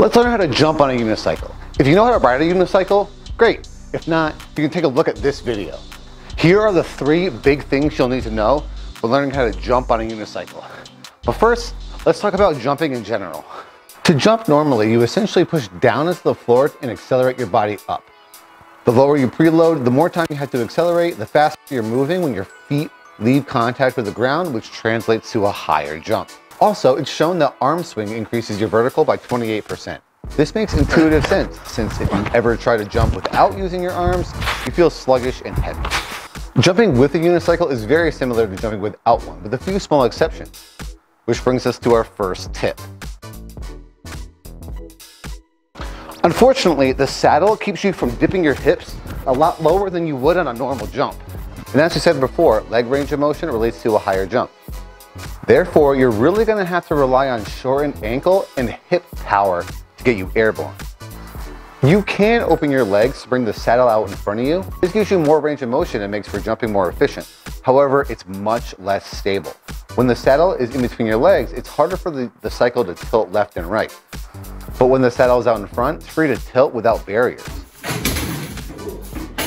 Let's learn how to jump on a unicycle. If you know how to ride a unicycle, great. If not, you can take a look at this video. Here are the three big things you'll need to know for learning how to jump on a unicycle. But first, let's talk about jumping in general. To jump normally, you essentially push down into the floor and accelerate your body up. The lower you preload, the more time you have to accelerate, the faster you're moving when your feet leave contact with the ground, which translates to a higher jump. Also, it's shown that arm swing increases your vertical by 28%. This makes intuitive sense, since if you ever try to jump without using your arms, you feel sluggish and heavy. Jumping with a unicycle is very similar to jumping without one, with a few small exceptions. Which brings us to our first tip. Unfortunately, the saddle keeps you from dipping your hips a lot lower than you would on a normal jump. And as we said before, leg range of motion relates to a higher jump. Therefore, you're really gonna have to rely on shortened ankle and hip power to get you airborne. You can open your legs to bring the saddle out in front of you. This gives you more range of motion and makes for jumping more efficient. However, it's much less stable. When the saddle is in between your legs, it's harder for the, the cycle to tilt left and right. But when the saddle is out in front, it's free to tilt without barriers.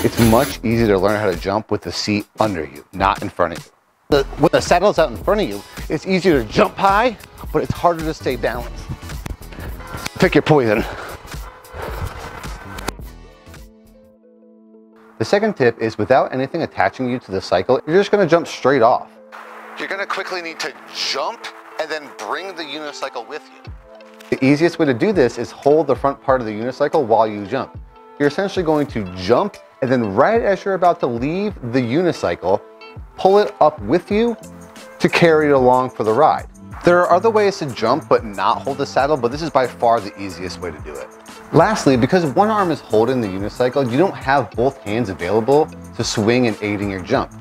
It's much easier to learn how to jump with the seat under you, not in front of you. The, when the saddle's out in front of you, it's easier to jump high, but it's harder to stay balanced. Pick your poison. The second tip is without anything attaching you to the cycle, you're just gonna jump straight off. You're gonna quickly need to jump and then bring the unicycle with you. The easiest way to do this is hold the front part of the unicycle while you jump. You're essentially going to jump and then right as you're about to leave the unicycle, pull it up with you to carry it along for the ride. There are other ways to jump but not hold the saddle, but this is by far the easiest way to do it. Lastly, because one arm is holding the unicycle, you don't have both hands available to swing and aid in your jump.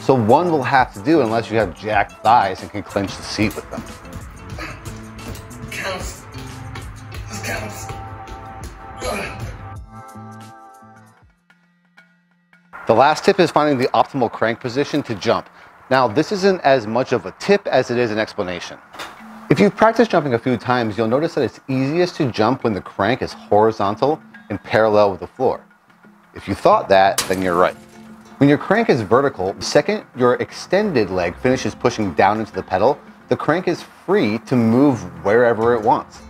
So one will have to do unless you have jacked thighs and can clench the seat with them. Counts. This counts. The last tip is finding the optimal crank position to jump. Now, this isn't as much of a tip as it is an explanation. If you've practiced jumping a few times, you'll notice that it's easiest to jump when the crank is horizontal and parallel with the floor. If you thought that, then you're right. When your crank is vertical, the second your extended leg finishes pushing down into the pedal, the crank is free to move wherever it wants.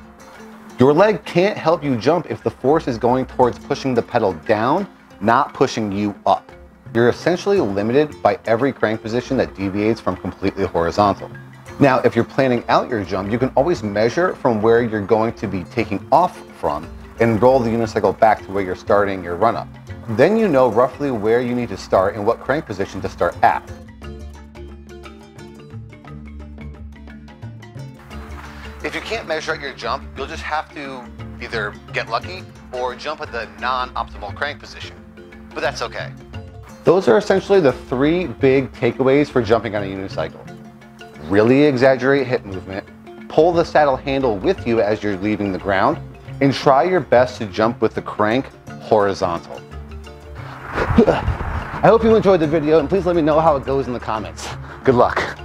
Your leg can't help you jump if the force is going towards pushing the pedal down not pushing you up. You're essentially limited by every crank position that deviates from completely horizontal. Now, if you're planning out your jump, you can always measure from where you're going to be taking off from and roll the unicycle back to where you're starting your run up. Then you know roughly where you need to start and what crank position to start at. If you can't measure out your jump, you'll just have to either get lucky or jump at the non-optimal crank position but that's okay. Those are essentially the three big takeaways for jumping on a unicycle. Really exaggerate hip movement, pull the saddle handle with you as you're leaving the ground, and try your best to jump with the crank horizontal. I hope you enjoyed the video and please let me know how it goes in the comments. Good luck.